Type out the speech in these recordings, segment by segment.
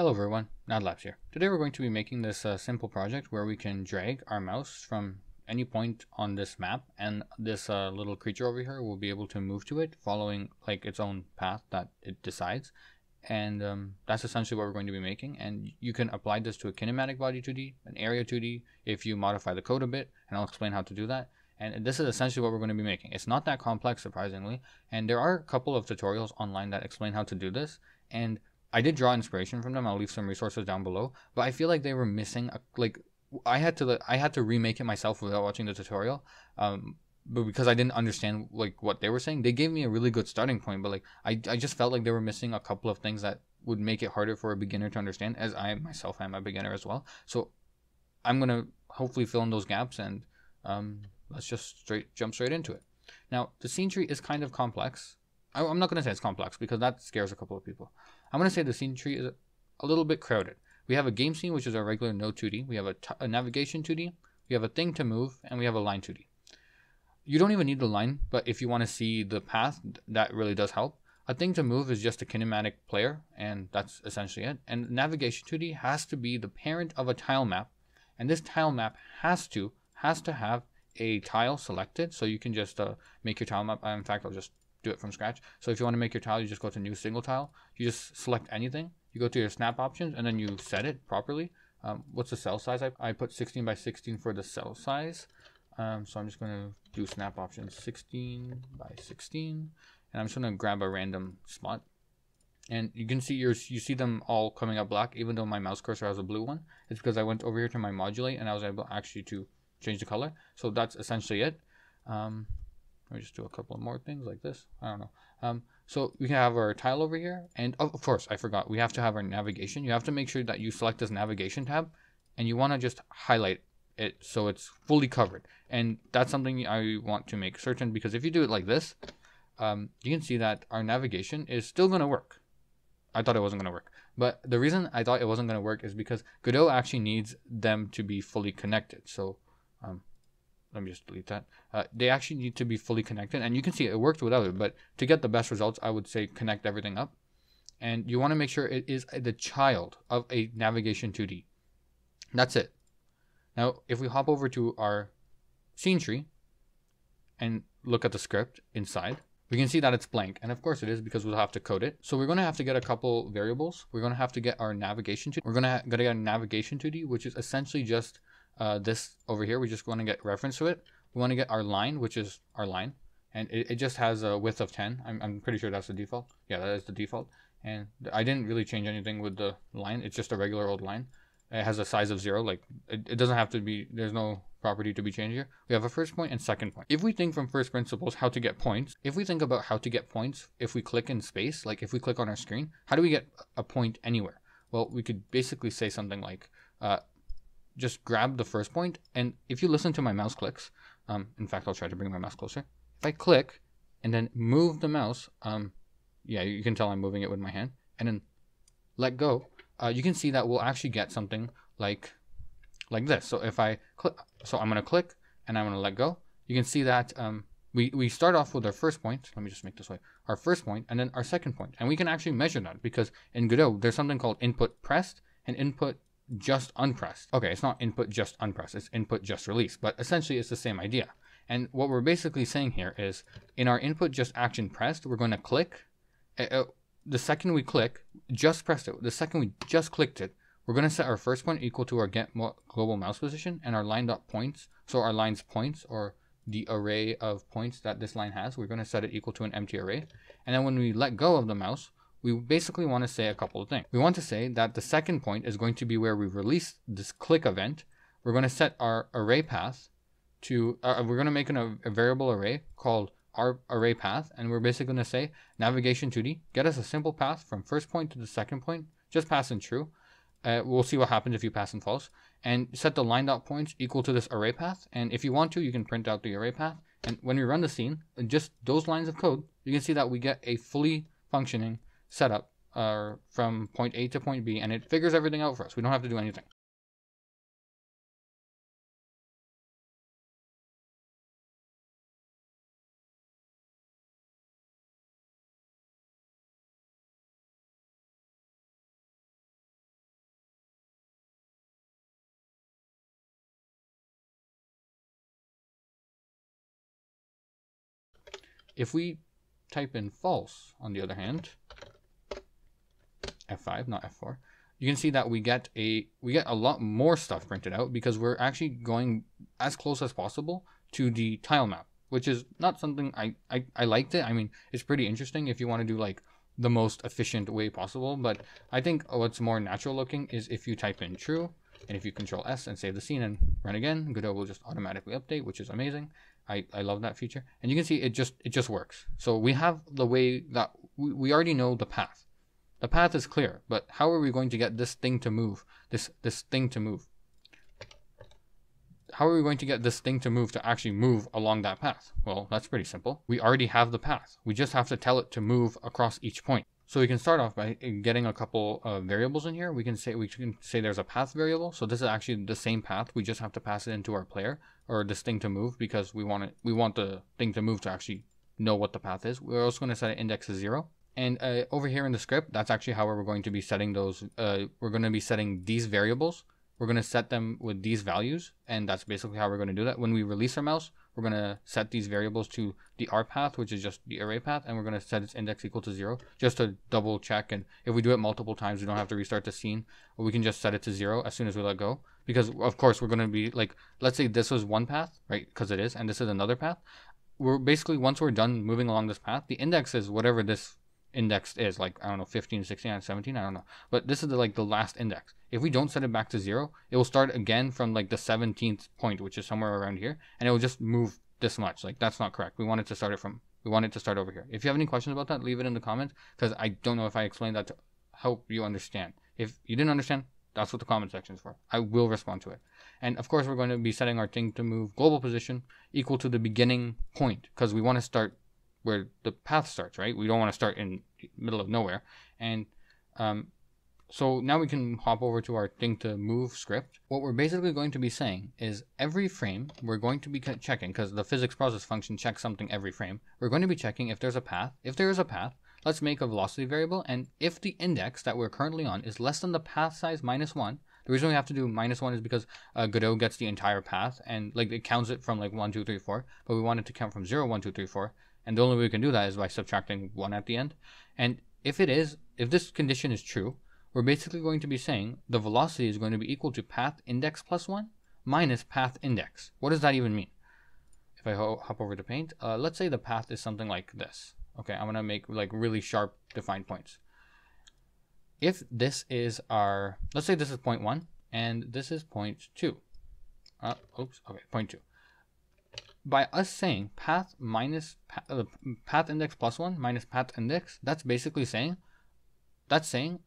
Hello everyone, NadLabs here. Today we're going to be making this uh, simple project where we can drag our mouse from any point on this map and this uh, little creature over here will be able to move to it following like its own path that it decides. And um, that's essentially what we're going to be making. And you can apply this to a kinematic body 2D, an area 2D if you modify the code a bit and I'll explain how to do that. And this is essentially what we're going to be making. It's not that complex surprisingly. And there are a couple of tutorials online that explain how to do this. And I did draw inspiration from them. I'll leave some resources down below, but I feel like they were missing a, like I had to I had to remake it myself without watching the tutorial. Um, but because I didn't understand like what they were saying, they gave me a really good starting point. But like I, I just felt like they were missing a couple of things that would make it harder for a beginner to understand, as I myself am a beginner as well. So I'm gonna hopefully fill in those gaps and um, let's just straight jump straight into it. Now the scene tree is kind of complex. I, I'm not gonna say it's complex because that scares a couple of people. I'm gonna say the scene tree is a little bit crowded. We have a game scene, which is our regular node 2D. We have a, a navigation 2D. We have a thing to move, and we have a line 2D. You don't even need the line, but if you want to see the path, that really does help. A thing to move is just a kinematic player, and that's essentially it. And navigation 2D has to be the parent of a tile map, and this tile map has to has to have a tile selected, so you can just uh, make your tile map. In fact, I'll just do it from scratch. So if you want to make your tile, you just go to new single tile. You just select anything, you go to your snap options and then you set it properly. Um, what's the cell size? I, I put 16 by 16 for the cell size. Um, so I'm just going to do snap options 16 by 16. And I'm just going to grab a random spot. And you can see your, you see them all coming up black, even though my mouse cursor has a blue one. It's because I went over here to my modulate and I was able actually to change the color. So that's essentially it. Um, let me just do a couple more things like this. I don't know. Um, so we have our tile over here. And of course, I forgot, we have to have our navigation. You have to make sure that you select this navigation tab and you want to just highlight it so it's fully covered. And that's something I want to make certain because if you do it like this, um, you can see that our navigation is still going to work. I thought it wasn't going to work. But the reason I thought it wasn't going to work is because Godot actually needs them to be fully connected. So um, let me just delete that. Uh, they actually need to be fully connected, and you can see it worked without it. But to get the best results, I would say connect everything up, and you want to make sure it is the child of a navigation 2D. That's it. Now, if we hop over to our scene tree and look at the script inside, we can see that it's blank. And of course it is because we'll have to code it. So we're going to have to get a couple variables. We're going to have to get our navigation to, we're going to, get a navigation 2D, which is essentially just uh, this over here, we just want to get reference to it. We want to get our line, which is our line. And it, it just has a width of 10. I'm, I'm pretty sure that's the default. Yeah, that is the default. And I didn't really change anything with the line. It's just a regular old line. It has a size of zero. Like it, it doesn't have to be, there's no property to be changed here. We have a first point and second point. If we think from first principles how to get points, if we think about how to get points, if we click in space, like if we click on our screen, how do we get a point anywhere? Well, we could basically say something like uh, just grab the first point, and if you listen to my mouse clicks, um, in fact, I'll try to bring my mouse closer. If I click and then move the mouse, um, yeah, you can tell I'm moving it with my hand, and then let go, uh, you can see that we'll actually get something like like this. So if I click, so I'm gonna click and I'm gonna let go. You can see that um, we, we start off with our first point. Let me just make this way. Our first point and then our second point. And we can actually measure that because in Godot, there's something called input pressed and input just unpressed. Okay, it's not input just unpressed, it's input just release, but essentially it's the same idea. And what we're basically saying here is in our input just action pressed, we're going to click. Uh, the second we click, just pressed it. The second we just clicked it, we're going to set our first point equal to our get global mouse position and our line dot points. So our line's points or the array of points that this line has, we're going to set it equal to an empty array. And then when we let go of the mouse, we basically want to say a couple of things. We want to say that the second point is going to be where we release this click event. We're going to set our array path to, uh, we're going to make an, a variable array called our array path. And we're basically going to say navigation 2D, get us a simple path from first point to the second point, just pass in true. Uh, we'll see what happens if you pass in false. And set the line dot points equal to this array path. And if you want to, you can print out the array path. And when we run the scene, just those lines of code, you can see that we get a fully functioning setup uh, from point A to point B, and it figures everything out for us. We don't have to do anything. If we type in false, on the other hand, F5, not F4, you can see that we get a we get a lot more stuff printed out because we're actually going as close as possible to the tile map, which is not something I, I, I liked it. I mean, it's pretty interesting if you want to do like the most efficient way possible, but I think what's more natural looking is if you type in true and if you control S and save the scene and run again, Godot will just automatically update, which is amazing. I, I love that feature. And you can see it just it just works. So we have the way that we, we already know the path. The path is clear, but how are we going to get this thing to move? This this thing to move? How are we going to get this thing to move to actually move along that path? Well, that's pretty simple. We already have the path. We just have to tell it to move across each point. So we can start off by getting a couple of variables in here. We can say we can say there's a path variable. So this is actually the same path. We just have to pass it into our player or this thing to move because we want it. We want the thing to move to actually know what the path is. We're also going to set an index to zero. And uh, over here in the script, that's actually how we're going to be setting those. Uh, we're going to be setting these variables. We're going to set them with these values. And that's basically how we're going to do that. When we release our mouse, we're going to set these variables to the R path, which is just the array path. And we're going to set its index equal to zero just to double check. And if we do it multiple times, we don't have to restart the scene. Or we can just set it to zero as soon as we let go. Because of course, we're going to be like, let's say this was one path, right? Because it is. And this is another path. We're basically, once we're done moving along this path, the index is whatever this indexed is like i don't know 15 16 17 i don't know. But this is the, like the last index. If we don't set it back to zero it will start again from like the 17th point which is somewhere around here and it will just move this much. Like that's not correct. We wanted to start it from we wanted to start over here. If you have any questions about that leave it in the comments because i don't know if i explained that to help you understand. If you didn't understand that's what the comment section is for. I will respond to it. And of course we're going to be setting our thing to move global position equal to the beginning point because we want to start where the path starts, right? We don't want to start in middle of nowhere. And um, so now we can hop over to our thing to move script. What we're basically going to be saying is every frame we're going to be checking because the physics process function checks something every frame. We're going to be checking if there's a path. If there is a path, let's make a velocity variable. And if the index that we're currently on is less than the path size minus one, the reason we have to do minus one is because uh, Godot gets the entire path and like it counts it from like one, two, three, four, but we want it to count from zero, one, two, three, four. And the only way we can do that is by subtracting 1 at the end. And if it is, if this condition is true, we're basically going to be saying the velocity is going to be equal to path index plus 1 minus path index. What does that even mean? If I hop over to paint, uh, let's say the path is something like this. Okay, I'm going to make like really sharp defined points. If this is our, let's say this is point 1 and this is point 2. Uh, oops, okay, point 2 by us saying path minus path, uh, path index plus one minus path index, that's basically saying, that's saying,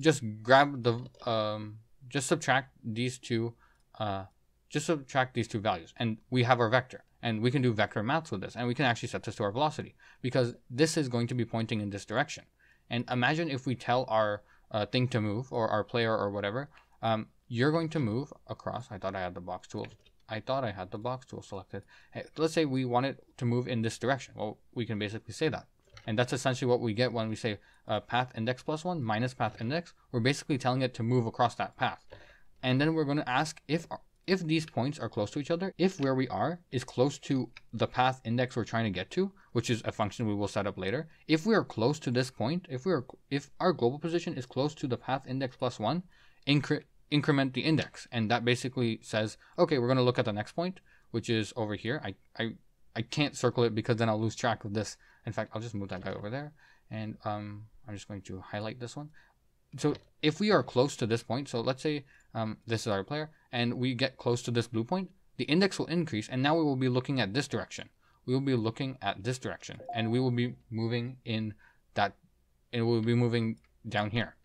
just grab the, um, just subtract these two, uh, just subtract these two values, and we have our vector. And we can do vector maths with this, and we can actually set this to our velocity because this is going to be pointing in this direction. And imagine if we tell our uh, thing to move or our player or whatever, um, you're going to move across. I thought I had the box tool I thought I had the box tool selected. Hey, let's say we want it to move in this direction. Well, we can basically say that. And that's essentially what we get when we say uh, path index plus one minus path index. We're basically telling it to move across that path. And then we're going to ask if if these points are close to each other, if where we are is close to the path index we're trying to get to, which is a function we will set up later, if we are close to this point, if we are if our global position is close to the path index plus one, incre- increment the index. And that basically says, okay, we're going to look at the next point, which is over here. I, I, I can't circle it because then I'll lose track of this. In fact, I'll just move that guy over there. And um, I'm just going to highlight this one. So if we are close to this point, so let's say um, this is our player, and we get close to this blue point, the index will increase, and now we will be looking at this direction. We will be looking at this direction, and we will be moving in that, and we will be moving down here.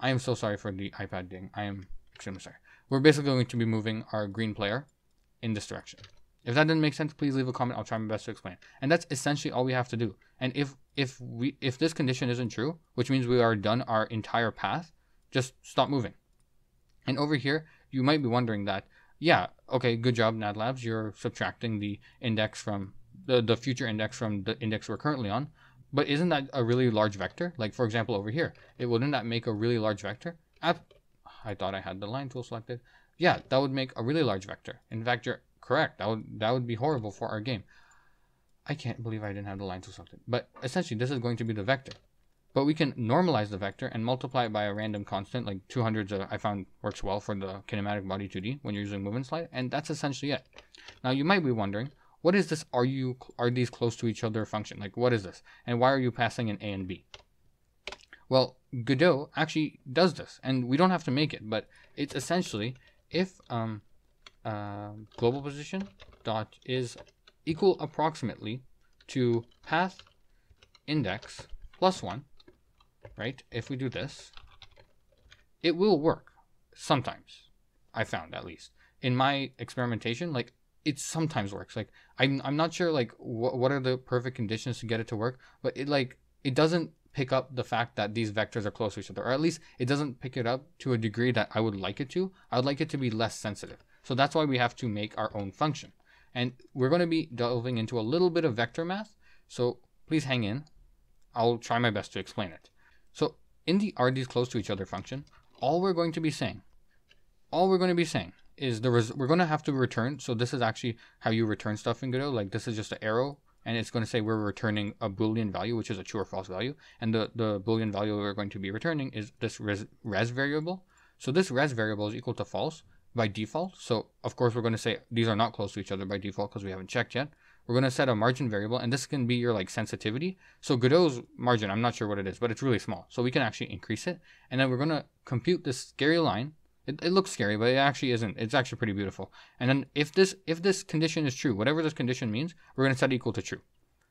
I am so sorry for the iPad ding. I am sorry. We're basically going to be moving our green player in this direction. If that didn't make sense, please leave a comment. I'll try my best to explain. And that's essentially all we have to do. And if if we if this condition isn't true, which means we are done our entire path, just stop moving. And over here, you might be wondering that, yeah, okay, good job, NAD You're subtracting the index from the, the future index from the index we're currently on. But isn't that a really large vector? Like for example, over here, it wouldn't that make a really large vector? I thought I had the line tool selected. Yeah, that would make a really large vector. In fact, you're correct. That would that would be horrible for our game. I can't believe I didn't have the line tool selected. But essentially, this is going to be the vector. But we can normalize the vector and multiply it by a random constant, like 200 uh, I found works well for the kinematic body 2D when you're using move and slide, and that's essentially it. Now you might be wondering, what is this are you are these close to each other function? Like what is this? And why are you passing in A and B? Well, Godot actually does this, and we don't have to make it, but it's essentially if um, uh, global position dot is equal approximately to path index plus one, right? If we do this, it will work sometimes. I found at least in my experimentation, like it sometimes works. Like I'm, I'm not sure like wh- what are the perfect conditions to get it to work, but it like it doesn't pick up the fact that these vectors are close to each other, or at least it doesn't pick it up to a degree that I would like it to. I would like it to be less sensitive. So that's why we have to make our own function. And we're going to be delving into a little bit of vector math. So please hang in. I'll try my best to explain it. So in the are these close to each other function, all we're going to be saying, all we're going to be saying is the res- we're going to have to return. So this is actually how you return stuff in Godot. Like this is just an arrow and it's going to say we're returning a boolean value, which is a true or false value. And the, the boolean value we're going to be returning is this res, res variable. So this res variable is equal to false by default. So of course we're going to say these are not close to each other by default because we haven't checked yet. We're going to set a margin variable and this can be your like sensitivity. So Godot's margin, I'm not sure what it is, but it's really small. So we can actually increase it. And then we're going to compute this scary line. It, it looks scary, but it actually isn't. It's actually pretty beautiful. And then if this if this condition is true, whatever this condition means, we're going to set equal to true.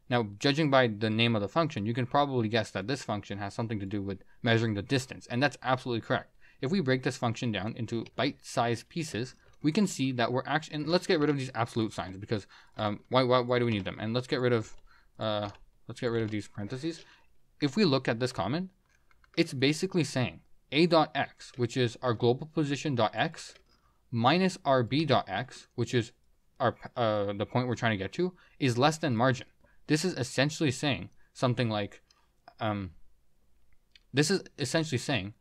Now, judging by the name of the function, you can probably guess that this function has something to do with measuring the distance, and that's absolutely correct. If we break this function down into bite-sized pieces, we can see that we're actually, and let's get rid of these absolute signs because um, why, why, why do we need them? And let's get rid of, uh, let's get rid of these parentheses. If we look at this comment, it's basically saying a dot x, which is our global position dot x, minus our b dot x, which is our uh, the point we're trying to get to, is less than margin. This is essentially saying something like, um, this is essentially saying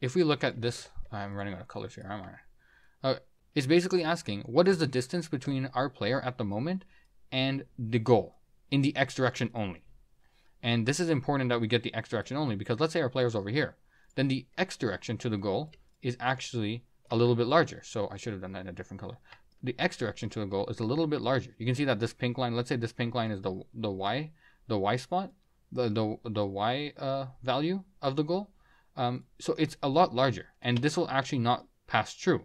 if we look at this, I'm running out of colors here, am I? Uh, it's basically asking what is the distance between our player at the moment and the goal in the x direction only. And this is important that we get the x direction only because let's say our player's over here. Then the x direction to the goal is actually a little bit larger. So I should have done that in a different color. The x direction to the goal is a little bit larger. You can see that this pink line, let's say this pink line is the the y, the y spot, the the, the y uh, value of the goal. Um, so it's a lot larger, and this will actually not pass true.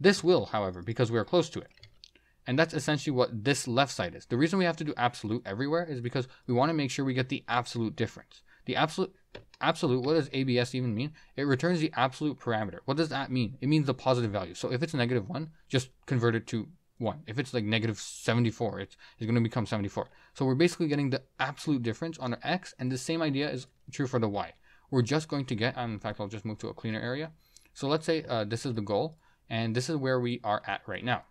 This will, however, because we are close to it. And that's essentially what this left side is. The reason we have to do absolute everywhere is because we want to make sure we get the absolute difference. The absolute, absolute, what does ABS even mean? It returns the absolute parameter. What does that mean? It means the positive value. So if it's negative 1, just convert it to 1. If it's like negative 74, it's, it's going to become 74. So we're basically getting the absolute difference on our x, and the same idea is true for the y we're just going to get, in fact, I'll just move to a cleaner area. So let's say uh, this is the goal, and this is where we are at right now.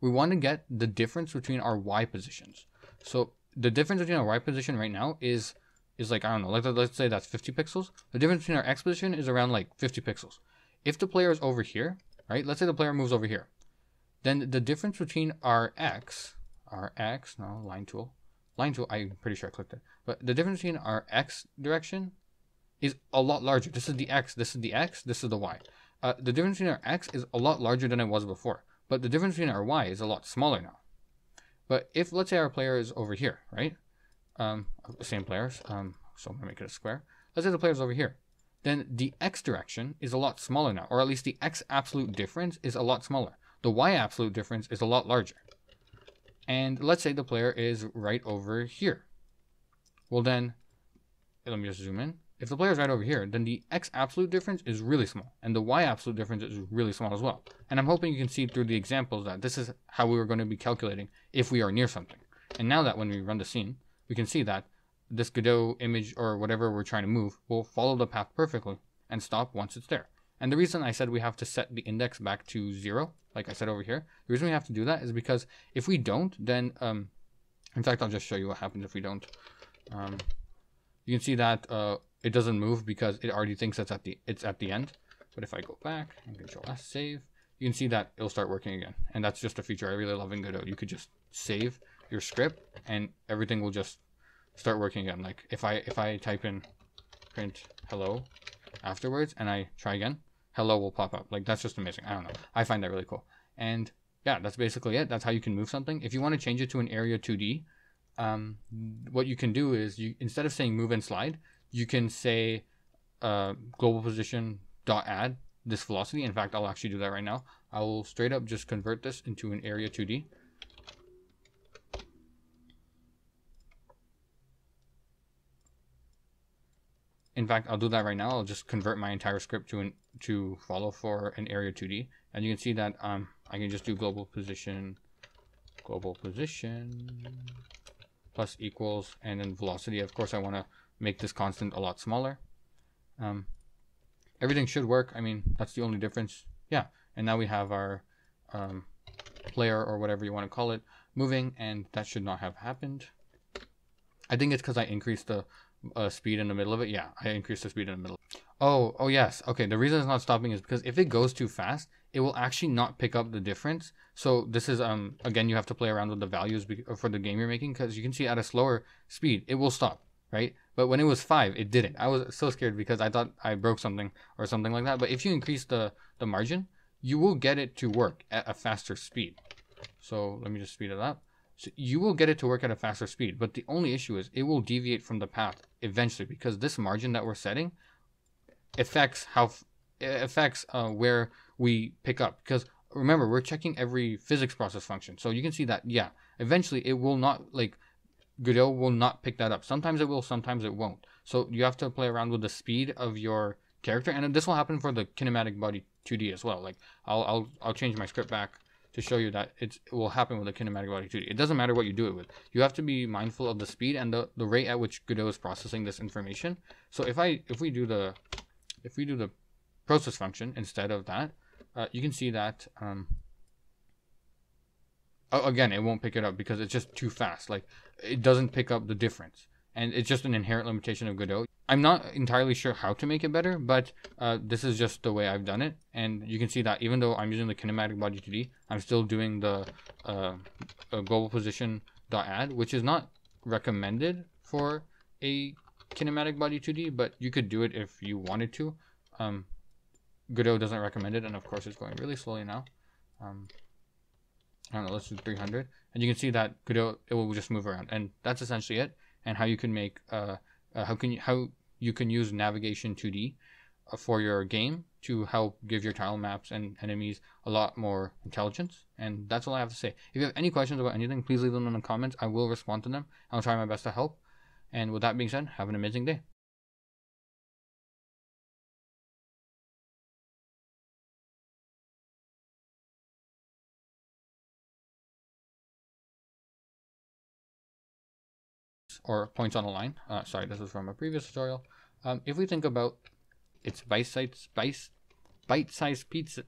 We want to get the difference between our y positions. So the difference between our y position right now is is like, I don't know, like, let's say that's 50 pixels. The difference between our x position is around like 50 pixels. If the player is over here, right, let's say the player moves over here, then the difference between our x, our x, no, line tool, line tool, I'm pretty sure I clicked it, but the difference between our x direction is a lot larger. This is the x, this is the x, this is the y. Uh, the difference between our x is a lot larger than it was before, but the difference between our y is a lot smaller now. But if, let's say our player is over here, right? Um, same players, um, so I'm gonna make it a square. Let's say the player is over here. Then the x direction is a lot smaller now, or at least the x absolute difference is a lot smaller. The y absolute difference is a lot larger. And let's say the player is right over here. Well then, let me just zoom in. If the player is right over here, then the x absolute difference is really small, and the y absolute difference is really small as well. And I'm hoping you can see through the examples that this is how we are going to be calculating if we are near something. And now that when we run the scene, we can see that this Godot image or whatever we're trying to move will follow the path perfectly and stop once it's there. And the reason I said we have to set the index back to zero, like I said over here, the reason we have to do that is because if we don't, then, um, in fact, I'll just show you what happens if we don't. Um, you can see that uh, it doesn't move because it already thinks that's at the it's at the end. But if I go back and control S save, you can see that it'll start working again. And that's just a feature I really love in Godot. You could just save your script and everything will just start working again. Like if I if I type in print hello afterwards and I try again, hello will pop up. Like that's just amazing. I don't know. I find that really cool. And yeah, that's basically it. That's how you can move something. If you want to change it to an area 2D, um, what you can do is you instead of saying move and slide, you can say uh, global position dot add this velocity. In fact, I'll actually do that right now. I will straight up just convert this into an area 2D. In fact, I'll do that right now. I'll just convert my entire script to an, to follow for an area 2D. And you can see that um, I can just do global position, global position, plus equals, and then velocity. Of course, I want to make this constant a lot smaller. Um, everything should work. I mean, that's the only difference. Yeah, and now we have our um, player or whatever you want to call it moving, and that should not have happened. I think it's because I increased the uh, speed in the middle of it. Yeah, I increased the speed in the middle. Oh, oh yes. Okay, the reason it's not stopping is because if it goes too fast, it will actually not pick up the difference. So this is um again you have to play around with the values for the game you're making because you can see at a slower speed it will stop right? But when it was five, it didn't. I was so scared because I thought I broke something or something like that. But if you increase the the margin, you will get it to work at a faster speed. So let me just speed it up. So you will get it to work at a faster speed, but the only issue is it will deviate from the path eventually because this margin that we're setting affects how affects uh, where we pick up. Because remember, we're checking every physics process function, so you can see that yeah, eventually it will not like Godot will not pick that up. Sometimes it will, sometimes it won't. So you have to play around with the speed of your character, and this will happen for the kinematic body 2D as well. Like I'll I'll I'll change my script back to show you that it will happen with a kinematic body 2D. It doesn't matter what you do it with. You have to be mindful of the speed and the, the rate at which Godot is processing this information. So if I if we do the if we do the process function instead of that, uh, you can see that um, again it won't pick it up because it's just too fast. Like it doesn't pick up the difference, and it's just an inherent limitation of Godot. I'm not entirely sure how to make it better, but uh, this is just the way I've done it. And you can see that even though I'm using the kinematic body 2D, I'm still doing the uh, global position dot add, which is not recommended for a kinematic body 2D, but you could do it if you wanted to. Um, Godot doesn't recommend it, and of course it's going really slowly now. Um, I don't know, let's do 300. And you can see that Godot, it will just move around. And that's essentially it. And how you can make, uh, uh, how can you, how you can use navigation 2D uh, for your game to help give your tile maps and enemies a lot more intelligence. And that's all I have to say. If you have any questions about anything, please leave them in the comments. I will respond to them. I'll try my best to help. And with that being said, have an amazing day. Or points on a line. Uh, sorry, this is from a previous tutorial. Um, if we think about its bite-sized bite, bite-sized pizza,